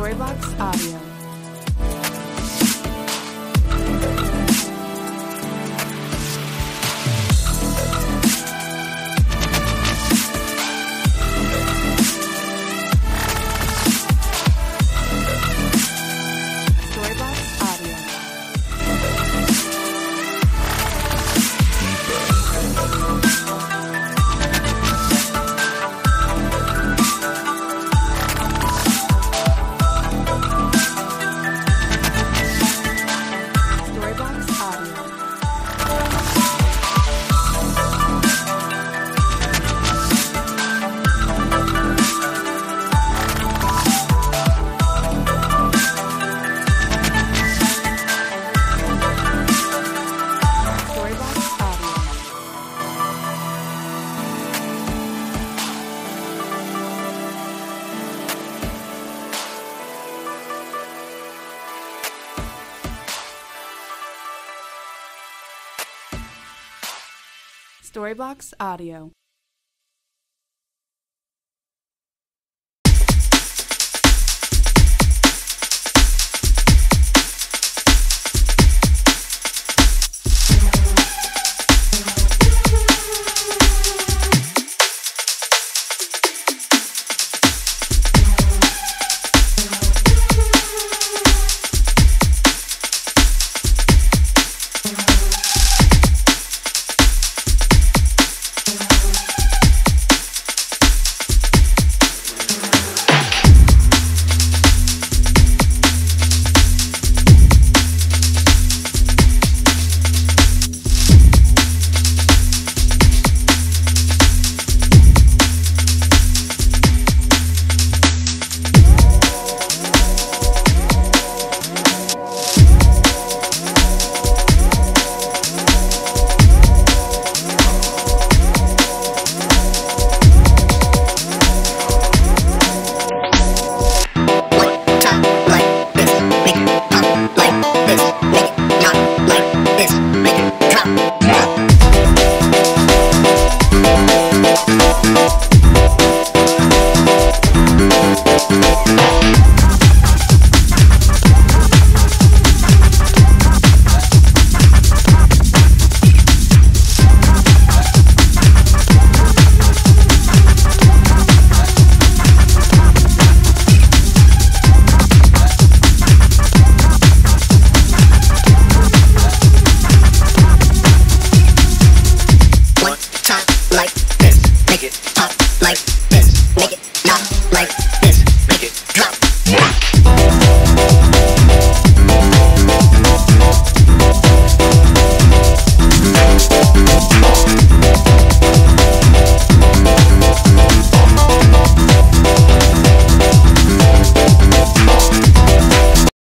Storybox Audio. Storybox Audio.